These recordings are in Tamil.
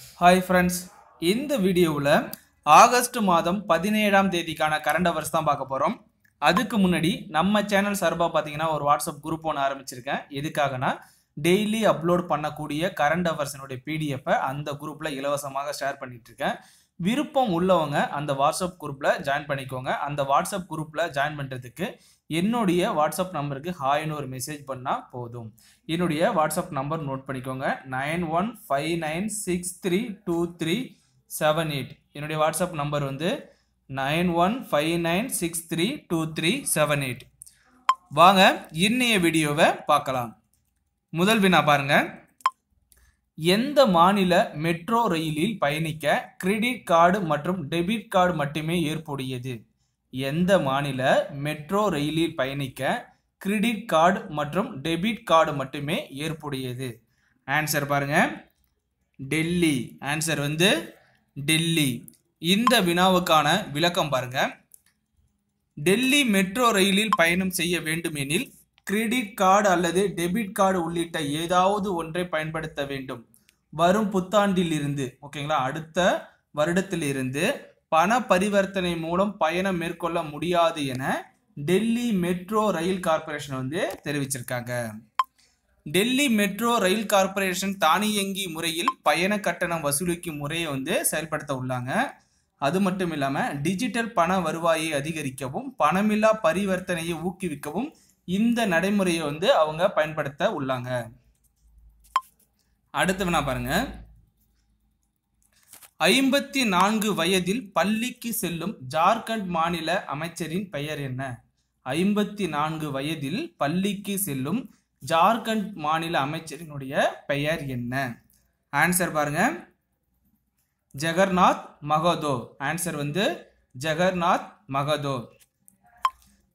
ஹாய் ஃப்ரெண்ட்ஸ் இந்த வீடியோவில் ஆகஸ்ட் மாதம் பதினேழாம் தேதிக்கான கரண்ட் அவர்ஸ் தான் பார்க்க போகிறோம் அதுக்கு முன்னாடி நம்ம சேனல் சார்பாக பார்த்தீங்கன்னா ஒரு வாட்ஸ்அப் குரூப் ஒன்று ஆரம்பிச்சிருக்கேன். எதுக்காகனா டெய்லி அப்லோட் பண்ணக்கூடிய கரண்ட் அவர்ஸினுடைய பிடிஎஃப்பை அந்த குரூப்பில் இலவசமாக ஷேர் பண்ணிட்டு இருக்கேன். விருப்பம் உள்ளவங்க அந்த வாட்ஸ்அப் குரூப்பில் ஜாயின் பண்ணிக்கோங்க. அந்த வாட்ஸ்அப் குரூப்பில் ஜாயின் பண்ணுறதுக்கு என்னுடைய வாட்ஸ்அப் நம்பருக்கு ஹாய்னு ஒரு மெசேஜ் பண்ணால் போதும். என்னுடைய வாட்ஸ்அப் நம்பர் நோட் பண்ணிக்கோங்க. Nine one five nine six three two three seven eight. என்னுடைய வாட்ஸ்அப் நம்பர் வந்து nine one five nine six three two three seven eight. வாங்க இன்னைய வீடியோவை பார்க்கலாம். முதல் வினா பாருங்கள் எந்த மாநில மெட்ரோ ரயிலில் பயணிக்க கிரெடிட் கார்டு மற்றும் டெபிட் கார்டு மட்டுமே ஏற்புடையது? எந்த மாநில மெட்ரோ ரயிலில் பயணிக்க கிரெடிட் கார்டு மற்றும் டெபிட் கார்டு மட்டுமே ஏற்புடையது? ஆன்சர் பாருங்க. டெல்லி. ஆன்சர் வந்து டெல்லி. இந்த வினாவுக்கான விளக்கம் பாருங்க. டெல்லி மெட்ரோ ரயிலில் பயணம் செய்ய வேண்டுமெனில் கிரெடிட் கார்டு அல்லது டெபிட் கார்டு உள்ளிட்ட ஏதாவது ஒன்றை பயன்படுத்த வேண்டும். வரும் புத்தாண்டில் இருந்து ஓகேங்களா? அடுத்த வருடத்திலிருந்து பண பரிவர்த்தனை மூலம் பயணம் மேற்கொள்ள முடியாது என டெல்லி மெட்ரோ ரயில் கார்ப்பரேஷன் வந்து தெரிவிச்சிருக்காங்க. டெல்லி மெட்ரோ ரயில் கார்ப்பரேஷன் தானியங்கி முறையில் பயண கட்டணம் வசூலிக்கும் முறையை வந்து செயல்படுத்த உள்ளாங்க. அது மட்டும் இல்லாமல் டிஜிட்டல் பண வருவாயை அதிகரிக்கவும் பணமில்லா பரிவர்த்தனையை ஊக்குவிக்கவும் இந்த நடைமுறையை வந்து அவங்க பயன்படுத்த உள்ளாங்க. அடுத்து வேணா பாருங்க. ஐம்பத்தி நான்கு வயதில் பள்ளிக்கு செல்லும் ஜார்க்கண்ட் மாநில அமைச்சரின் பெயர் என்ன? ஐம்பத்தி நான்கு வயதில் பள்ளிக்கு செல்லும் ஜார்க்கண்ட் மாநில அமைச்சரினுடைய பெயர் என்ன? ஆன்சர் பாருங்க. ஜெகர்நாத் மகதோ. ஆன்சர் வந்து ஜெகர்நாத் மகதோ.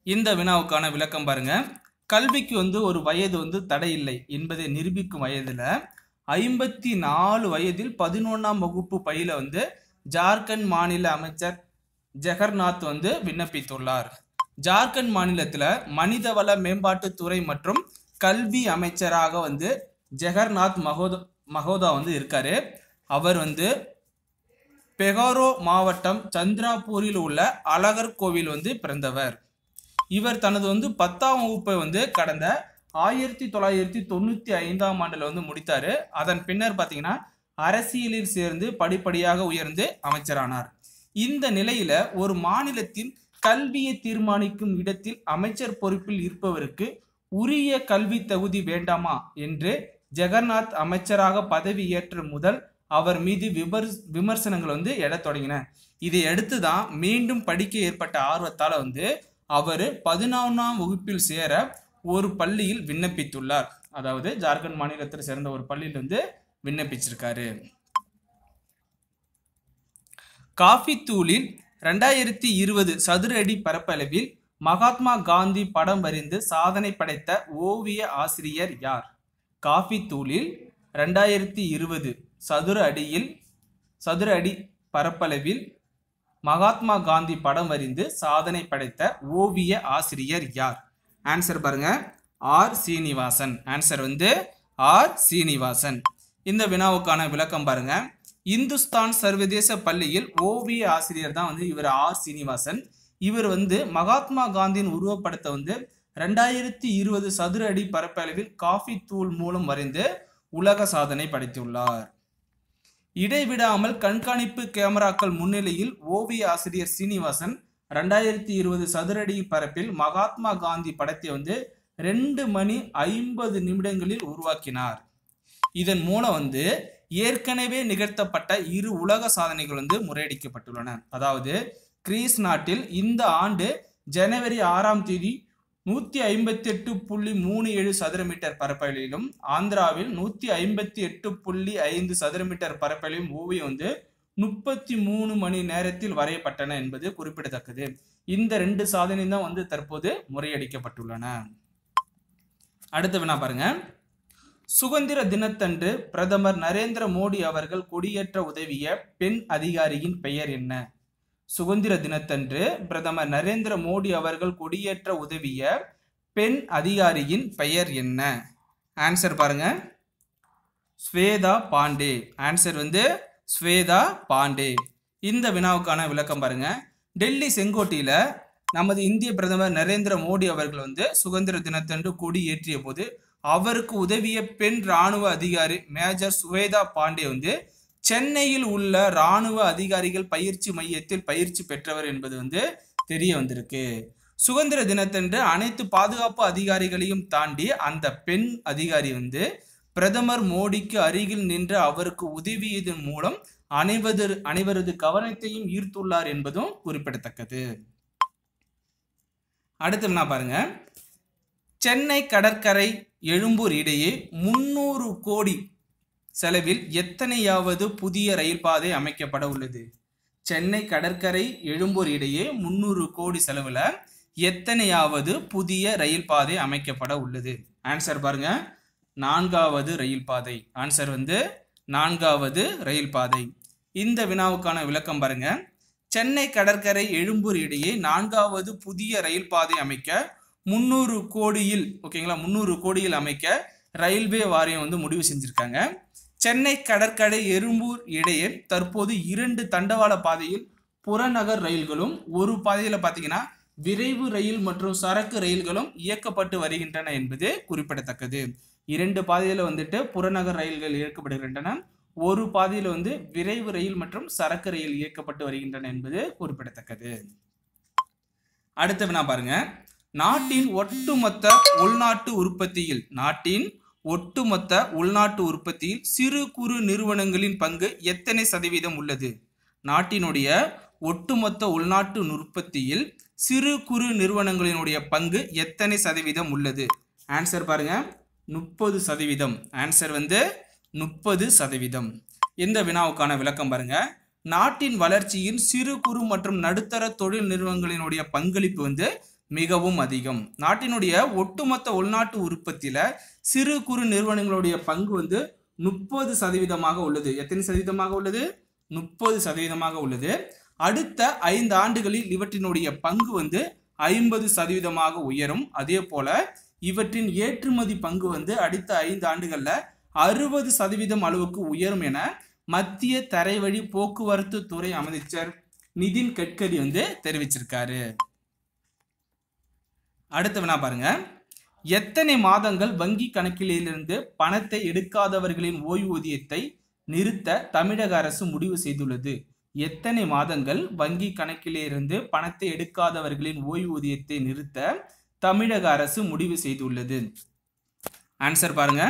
இந்த வினாவுக்கான விளக்கம் பாருங்க. கல்விக்கு வந்து ஒரு வயது வந்து தடை இல்லை என்பதை நிரூபிக்கும் வயதில் ஐம்பத்தி நாலு வயதில் பதினொன்றாம் வகுப்பு பயில வந்து ஜார்க்கண்ட் மாநில அமைச்சர் ஜெகர்நாத் வந்து விண்ணப்பித்துள்ளார். ஜார்க்கண்ட் மாநிலத்தில் மனிதவள மேம்பாட்டுத்துறை மற்றும் கல்வி அமைச்சராக வந்து ஜெகர்நாத் மகோதா மகோதா வந்து இருக்காரு. அவர் வந்து பெகாரோ மாவட்டம் சந்திராபூரில் உள்ள அழகர் கோவில் வந்து பிறந்தவர். இவர் தனது வந்து பத்தாம் வகுப்பை வந்து கடந்த ஆயிரத்தி தொள்ளாயிரத்தி தொண்ணூற்றி ஐந்தாம் ஆண்டில் வந்து முடித்தார். அதன் பின்னர் பார்த்தீங்கன்னா அரசியலில் சேர்ந்து படிப்படியாக உயர்ந்து அமைச்சரானார். இந்த நிலையில ஒரு மாநிலத்தின் கல்வியை தீர்மானிக்கும் இடத்தில் அமைச்சர் பொறுப்பில் இருப்பவருக்கு உரிய கல்வி தகுதி வேண்டாமா என்று ஜெகநாத் அமைச்சராக பதவி ஏற்ற முதல் அவர் மீது விமர் விமர்சனங்கள் வந்து எழத் தொடங்கின. இதை அடுத்து தான் மீண்டும் படிக்க ஏற்பட்ட ஆர்வத்தால் வந்து அவர் பதினொன்றாம் வகுப்பில் சேர ஒரு பள்ளியில் விண்ணப்பித்துள்ளார். அதாவது ஜார்க்கண்ட் மாநிலத்தில் சேர்ந்த ஒரு பள்ளியில் வந்து விண்ணப்பிச்சிருக்காரு. காஃபி தூளில் ரெண்டாயிரத்தி இருபது சதுர அடி பரப்பளவில் மகாத்மா காந்தி படம் வரைந்து சாதனை படைத்த ஓவிய ஆசிரியர் யார்? காஃபி தூளில் ரெண்டாயிரத்தி இருபது சதுர அடியில் சதுர அடி பரப்பளவில் மகாத்மா காந்தி படம் வரிந்து சாதனை படைத்த ஓவிய ஆசிரியர் யார்? ஆன்சர் பாருங்க. ஆர். சீனிவாசன். ஆன்சர் வந்து ஆர். சீனிவாசன். இந்த வினாவுக்கான விளக்கம் பாருங்க. இந்துஸ்தான் சர்வதேச பள்ளியில் ஓவிய ஆசிரியர் தான் வந்து இவர் ஆர். சீனிவாசன். இவர் வந்து மகாத்மா காந்தியின் உருவப்படத்தை வந்து ரெண்டாயிரத்தி இருபது சதுர அடி பரப்பளவில் காஃபி தூள் மூலம் வரைந்து உலக சாதனை படைத்துள்ளார். இடைவிடாமல் கண்காணிப்பு கேமராக்கள் முன்னிலையில் ஓவிய ஆசிரியர் சீனிவாசன் ரெண்டாயிரத்தி இருபது சதுரடி பரப்பில் மகாத்மா காந்தி படத்தை வந்து ரெண்டு மணி ஐம்பது நிமிடங்களில் உருவாக்கினார். இதன் மூலம் வந்து ஏற்கனவே நிகழ்த்தப்பட்ட இரு உலக சாதனைகள் வந்து முறையடிக்கப்பட்டுள்ளன. அதாவது கிரீஸ் நாட்டில் இந்த ஆண்டு ஜனவரி ஆறாம் தேதி நூற்றி ஐம்பத்தி எட்டு புள்ளி மூணு ஏழு சதுர மீட்டர் பரப்பளவிலும் ஆந்திராவில் நூற்றி ஐம்பத்தி எட்டு புள்ளி ஐந்து சதுர மீட்டர் பரப்பளவிலும் ஓவியம் வந்து முப்பத்தி மூணு மணி நேரத்தில் வரையப்பட்டன என்பது குறிப்பிடத்தக்கது. இந்த ரெண்டு சாதனை தான் வந்து தற்போது முறையடிக்கப்பட்டுள்ளன. அடுத்த வினா பாருங்க. சுதந்திர தினத்தன்று பிரதமர் நரேந்திர மோடி அவர்கள் கொடியேற்ற உதவிய பெண் அதிகாரியின் பெயர் என்ன? சுதந்திர தினத்தன்று பிரதமர் நரேந்திர மோடி அவர்கள் கொடியேற்ற உதவிய பெண் அதிகாரியின் பெயர் என்ன? ஆன்சர் பாருங்க. ஸ்வேதா பாண்டே. ஆன்சர் வந்து ஸ்வேதா பாண்டே. இந்த வினாவுக்கான விளக்கம் பாருங்க. டெல்லி செங்கோட்டையில் நமது இந்திய பிரதமர் நரேந்திர மோடி அவர்கள் வந்து சுதந்திர தினத்தன்று கொடி ஏற்றிய போது அவருக்கு உதவிய பெண் ராணுவ அதிகாரி மேஜர் சுவேதா பாண்டே வந்து சென்னையில் உள்ள ராணுவ அதிகாரிகள் பயிற்சி மையத்தில் பயிற்சி பெற்றவர் என்பது வந்து தெரிய வந்திருக்கு. சுதந்திர தினத்தன்று அனைத்து பாதுகாப்பு அதிகாரிகளையும் தாண்டி அந்த பெண் அதிகாரி வந்து பிரதமர் மோடிக்கு அருகில் நின்று அவருக்கு உதவியதன் மூலம் அனைவரு அனைவரது கவனத்தையும் ஈர்த்துள்ளார் என்பதும் குறிப்பிடத்தக்கது. அடுத்து நான் பாருங்க. சென்னை கடற்கரை எழும்பூர் இடையே முன்னூறு கோடி செலவில் எத்தனையாவது புதிய ரயில் பாதை அமைக்கப்பட உள்ளது? சென்னை கடற்கரை எழும்பூர் இடையே முன்னூறு கோடி செலவில் எத்தனையாவது புதிய ரயில் பாதை அமைக்கப்பட உள்ளது? ஆன்சர் பாருங்க. நான்காவது ரயில் பாதை. ஆன்சர் வந்து நான்காவது ரயில் பாதை. இந்த வினாவுக்கான விளக்கம் பாருங்க. சென்னை கடற்கரை எழும்பூர் இடையே நான்காவது புதிய ரயில் பாதை அமைக்க முந்நூறு கோடியில் ஓகேங்களா முந்நூறு கோடியில் அமைக்க ரயில்வே வாரியம் வந்து முடிவு செஞ்சுருக்காங்க. சென்னை கடற்கரை எறும்பூர் இடையே தற்போது இரண்டு தண்டவாள பாதையில் புறநகர் ரயில்களும் ஒரு பாதையில் பார்த்தீங்கன்னா விரைவு ரயில் மற்றும் சரக்கு ரயில்களும் இயக்கப்பட்டு வருகின்றன என்பது குறிப்பிடத்தக்கது. இரண்டு பாதையில் வந்துட்டு புறநகர் ரயில்கள் இயக்கப்படுகின்றன. ஒரு பாதையில் வந்து விரைவு ரயில் மற்றும் சரக்கு ரயில் இயக்கப்பட்டு வருகின்றன என்பது குறிப்பிடத்தக்கது. அடுத்த வினா பாருங்க. நாட்டின் ஒட்டுமொத்த உள்நாட்டு உற்பத்தியில் நாட்டின் ஒட்டுமொத்த உள்நாட்டு உற்பத்தியில் சிறு குறு நிறுவனங்களின் பங்கு எத்தனை சதவீதம் உள்ளது? நாட்டினுடைய ஒட்டுமொத்த உள்நாட்டு உற்பத்தியில் சிறு குறு நிறுவனங்களினுடைய பங்கு எத்தனை சதவீதம் உள்ளது? ஆன்சர் பாருங்க. முப்பது சதவீதம். ஆன்சர் வந்து முப்பது சதவீதம். இந்த வினாவுக்கான விளக்கம் பாருங்க. நாட்டின் வளர்ச்சியின் சிறு குறு மற்றும் நடுத்தர தொழில் நிறுவனங்களினுடைய பங்களிப்பு வந்து மிகவும் அதிகம். நாட்டினுடைய ஒட்டுமொத்த உள்நாட்டு உற்பத்தியில சிறு குறு நிறுவனங்களுடைய பங்கு வந்து முப்பது சதவீதமாக உள்ளது. எத்தனை சதவீதமாக உள்ளது? முப்பது சதவீதமாக உள்ளது. அடுத்த ஐந்து ஆண்டுகளில் இவற்றினுடைய பங்கு வந்து ஐம்பது சதவீதமாக உயரும். அதே போல இவற்றின் ஏற்றுமதி பங்கு வந்து அடுத்த ஐந்து ஆண்டுகள்ல அறுபது சதவீதம் அளவுக்கு உயரும் என மத்திய தரைவழி போக்குவரத்து துறை அமைச்சர் நிதின் கட்கரி வந்து தெரிவிச்சிருக்காரு. அடுத்த வினா பாருங்க. எத்தனை மாதங்கள் வங்கி கணக்கிலிருந்து பணத்தை எடுக்காதவர்களின் ஓய்வூதியத்தை நிறுத்த தமிழக அரசு முடிவு செய்துள்ளது? எத்தனை மாதங்கள் வங்கி கணக்கிலிருந்து பணத்தை எடுக்காதவர்களின் ஓய்வூதியத்தை நிறுத்த தமிழக அரசு முடிவு செய்துள்ளது? ஆன்சர் பாருங்க.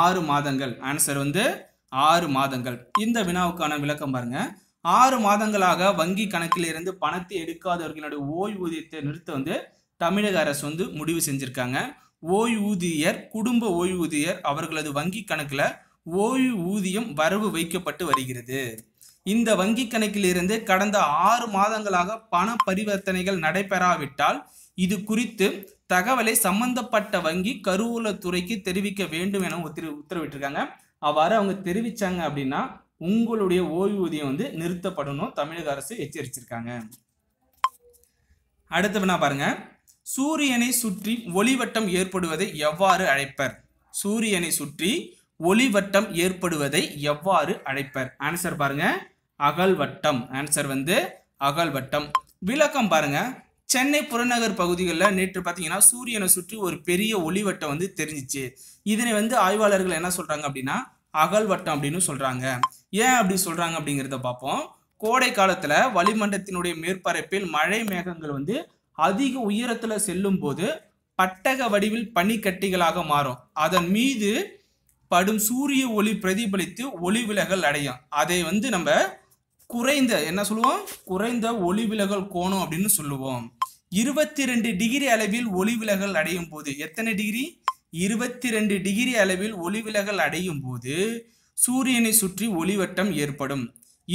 ஆறு மாதங்கள். ஆன்சர் வந்து ஆறு மாதங்கள். இந்த வினாவுக்கான விளக்கம் பாருங்க. ஆறு மாதங்களாக வங்கி கணக்கிலிருந்து பணத்தை எடுக்காதவர்களுடைய ஓய்வூதியத்தை நிறுத்த வந்து தமிழக அரசு வந்து முடிவு செஞ்சுருக்காங்க. ஓய்வூதியர் குடும்ப ஓய்வூதியர் அவர்களது வங்கி கணக்கில் ஓய்வூதியம் வரவு வைக்கப்பட்டு வருகிறது. இந்த வங்கி கணக்கிலிருந்து கடந்த ஆறு மாதங்களாக பண பரிவர்த்தனைகள் நடைபெறாவிட்டால் இது குறித்து தகவலை சம்பந்தப்பட்ட வங்கி கருவூலத்துறைக்கு தெரிவிக்க வேண்டும் என உத்தரவு உத்தரவிட்டிருக்காங்க. அவ்வாறு அவங்க தெரிவிச்சாங்க அப்படின்னா உங்களுடைய ஓய்வூதியம் வந்து நிறுத்தப்படணும். தமிழக அரசு எச்சரிச்சிருக்காங்க. அடுத்த வேணா பாருங்கள் சூரியனை சுற்றி ஒளிவட்டம் ஏற்படுவதை எவ்வாறு அழைப்பர்? சூரியனை சுற்றி ஒளிவட்டம் ஏற்படுவதை எவ்வாறு அழைப்பர்? ஆன்சர் பாருங்க. அகல்வட்டம். ஆன்சர் வந்து அகல்வட்டம். விளக்கம் பாருங்க. சென்னை புறநகர் பகுதிகளில் நேற்று பார்த்தீங்கன்னா சூரியனை சுற்றி ஒரு பெரிய ஒளிவட்டம் வந்து தெரிஞ்சிச்சு. இதனை வந்து ஆய்வாளர்கள் என்ன சொல்றாங்க அப்படின்னா அகல்வட்டம் அப்படின்னு சொல்றாங்க. ஏன் அப்படி சொல்றாங்க அப்படிங்கிறத பார்ப்போம். கோடை காலத்துல வளிமண்டத்தினுடைய மேற்பரப்பில் மழை மேகங்கள் வந்து அதிக உயரத்தில் செல்லும் போது பட்டக வடிவில் பனிக்கட்டிகளாக மாறும். அதன் மீது படும் சூரிய ஒளி பிரதிபலித்து ஒளி விலகல் அடையும். அதை வந்து நம்ம குறைந்த என்ன சொல்லுவோம்? குறைந்த ஒளி விலகல் கோணம் அப்படின்னு சொல்லுவோம். இருபத்தி ரெண்டு டிகிரி அளவில் ஒளி விலகல் அடையும் போது எத்தனை டிகிரி? இருபத்தி ரெண்டு டிகிரி அளவில் ஒளி விலகல் அடையும் போது சூரியனை சுற்றி ஒளிவட்டம் ஏற்படும்.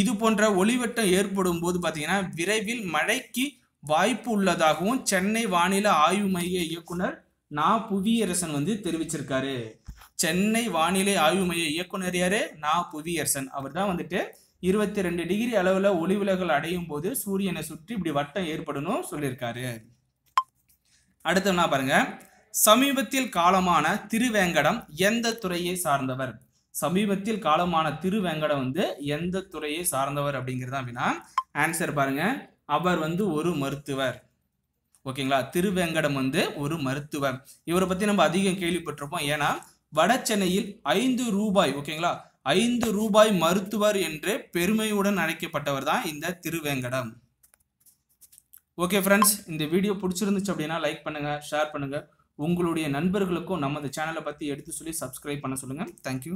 இது போன்ற ஒளிவட்டம் ஏற்படும் போது பார்த்தீங்கன்னா விரைவில் மழைக்கு வாய்ப்பு உள்ளதாகவும் சென்னை வானிலை ஆய்வு மைய இயக்குனர் நா. புவியரசன் வந்து தெரிவிச்சிருக்காரு. சென்னை வானிலை ஆய்வு மைய இயக்குனர் யாரு? நா. புவியரசன். அவர் தான் வந்துட்டு இருபத்தி ரெண்டு டிகிரி அளவில் ஒளிவிலகல் அடையும் போது சூரியனை சுற்றி இப்படி வட்டம் ஏற்படணும் சொல்லியிருக்காரு. அடுத்து என்ன பாருங்க. சமீபத்தில் காலமான திருவேங்கடம் எந்த துறையை சார்ந்தவர்? சமீபத்தில் காலமான திருவேங்கடம் வந்து எந்த துறையை சார்ந்தவர் அப்படிங்கிறது அப்படின்னா ஆன்சர் பாருங்க. அவர் வந்து ஒரு மருத்துவர். ஓகேங்களா? திருவேங்கடம் வந்து ஒரு மருத்துவர். இவரை பற்றி நம்ம அதிகம் கேள்விப்பட்டிருப்போம். ஏன்னா வட சென்னையில் ஐந்து ரூபாய் ஓகேங்களா? ஐந்து ரூபாய் மருத்துவர் என்று பெருமையுடன் அழைக்கப்பட்டவர் தான் இந்த திருவேங்கடம். ஓகே ஃப்ரெண்ட்ஸ் இந்த வீடியோ பிடிச்சிருந்துச்சு அப்படின்னா லைக் பண்ணுங்கள் ஷேர் பண்ணுங்கள் உங்களுடைய நண்பர்களுக்கும் நமது சேனலை பற்றி எடுத்து சொல்லி சப்ஸ்கிரைப் பண்ண சொல்லுங்கள் தேங்க்யூ